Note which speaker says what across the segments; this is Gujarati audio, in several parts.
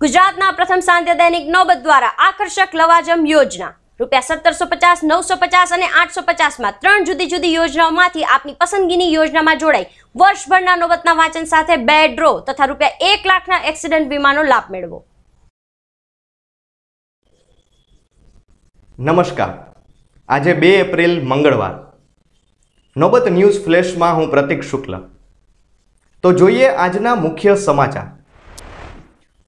Speaker 1: ગુજરાતના પ્રથમ સાંધ્ય દૈનિક નોબત દ્વારા આકર્ષક લવાજમ યોજના. રૂપિયા સત્તરસો પચાસ નવસો પચાસ અને આઠસો પચાસમાં ત્રણ જુદી જુદી યોજનાઓમાંથી આપની પસંદગીની યોજનામાં જોડાઈ. વર્ષભરના નોબતના વાંચન સાથે બે ડ્રો તથા રૂપિયા એક લાખના એક્સિડન્ટ વીમાનો લાભ મેળવો.
Speaker 2: નમસ્કાર. આજે બે એપ્રિલ મંગળવાર. નોબત ન્યૂઝ ફ્લેશમાં હું પ્રતિક શુક્લ. તો જોઈએ આજના મુખ્ય સમાચાર.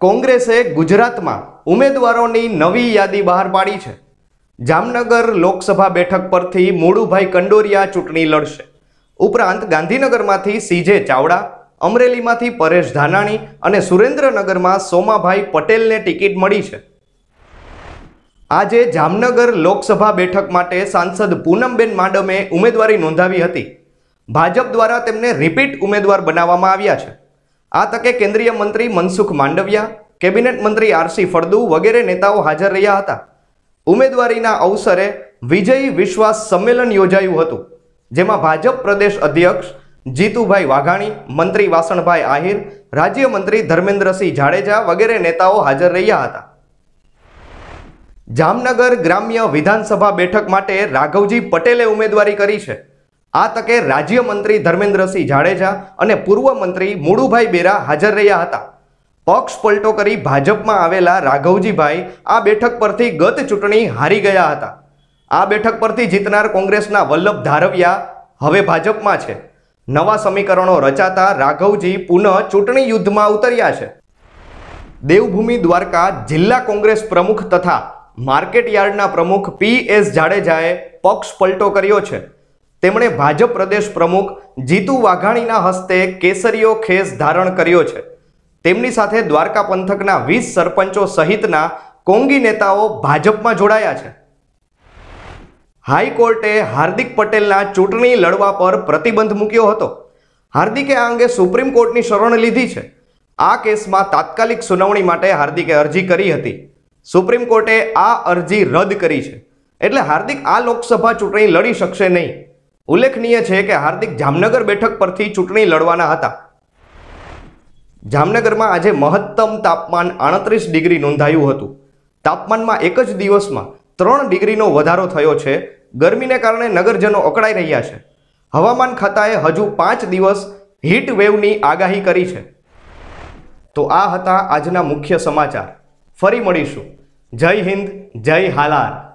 Speaker 2: કોંગ્રેસે ગુજરાતમાં ઉમેદવારોની નવી યાદી બહાર પાડી છે. જામનગર લોકસભા બેઠક પરથી મોડુભાઈ કંડોરિયા ચૂંટણી લડશે. ઉપરાંત ગાંધીનગરમાંથી સીજે ચાવડા, અમરેલીમાંથી પરેશ ધાનાણી અને સુરેન્દ્રનગરમાં સોમાભાઈ પટેલને ટિકિટ મળી છે. આજે જામનગર લોકસભા બેઠક માટે સાંસદ પૂનમબેન માડમે ઉમેદવારી નોંધાવી હતી. ભાજપ દ્વારા તેમને રિપીટ ઉમેદવાર બનાવવામાં આવ્યા છે. આ તકે કેન્દ્રીય મંત્રી મનસુખ માંડવિયા, કેબિનેટ મંત્રી આરસી ફળદુ વગેરે નેતાઓ હાજર રહ્યા હતા. ઉમેદવારીના અવસરે વિજયી વિશ્વાસ સંમેલન યોજાયું હતું, જેમાં ભાજપ પ્રદેશ અધ્યક્ષ જીતુભાઈ વાઘાણી, મંત્રી વાસણભાઈ આહિર રાજ્યમંત્રી ધર્મેન્દ્રસિંહ જાડેજા વગેરે નેતાઓ હાજર રહ્યા હતા. જામનગર ગ્રામ્ય વિધાનસભા બેઠક માટે રાઘવજી પટેલે ઉમેદવારી કરી છે. આ તકે રાજ્યમંત્રી ધર્મેન્દ્રસિંહ જાડેજા અને પૂર્વ મંત્રી મુળુભાઈ બેરા હાજર રહ્યા હતા. પક્ષ પલટો કરી ભાજપમાં આવેલા રાઘવજીભાઈ આ બેઠક પરથી ગત ચૂંટણી હારી ગયા હતા. આ બેઠક પરથી જીતનાર કોંગ્રેસના વલ્લભ ધારવિયા હવે ભાજપમાં છે. નવા સમીકરણો રચાતા રાઘવજી પુનઃ ચૂંટણી યુદ્ધમાં ઉતર્યા છે. દેવભૂમિ દ્વારકા જિલ્લા કોંગ્રેસ પ્રમુખ તથા માર્કેટ યાર્ડના પ્રમુખ પી એસ જાડેજાએ પક્ષ પલટો કર્યો છે. તેમણે ભાજપ પ્રદેશ પ્રમુખ જીતુ વાઘાણીના હસ્તે કેસરીયો ખેસ ધારણ કર્યો છે. તેમની સાથે દ્વારકા પંથકના વીસ સરપંચો સહિતના કોંગી નેતાઓ ભાજપમાં જોડાયા છે. હાઈકોર્ટે હાર્દિક પટેલના ચૂંટણી લડવા પર પ્રતિબંધ મૂક્યો હતો. હાર્દિકે આ અંગે સુપ્રીમ કોર્ટની શરણ લીધી છે. આ કેસમાં તાત્કાલિક સુનાવણી માટે હાર્દિકે અરજી કરી હતી. સુપ્રીમ કોર્ટે આ અરજી રદ કરી છે. એટલે હાર્દિક આ લોકસભા ચૂંટણી લડી શકશે નહીં. ઉલ્લેખનીય છે કે હાર્દિક જામનગર બેઠક પરથી ચૂંટણી લડવાના હતા. જામનગરમાં આજે મહત્તમ તાપમાન આડત્રીસ ડિગ્રી નોંધાયું હતું. તાપમાનમાં એક જ દિવસમાં ત્રણ ડિગ્રીનો વધારો થયો છે. ગરમીને કારણે નગરજનો અકળાઈ રહ્યા છે. હવામાન ખાતાએ હજુ પાંચ દિવસ હીટ વેવની આગાહી કરી છે. તો આ હતા આજના મુખ્ય સમાચાર. ફરી મળીશું. જય હિન્દ, જય હાલાર.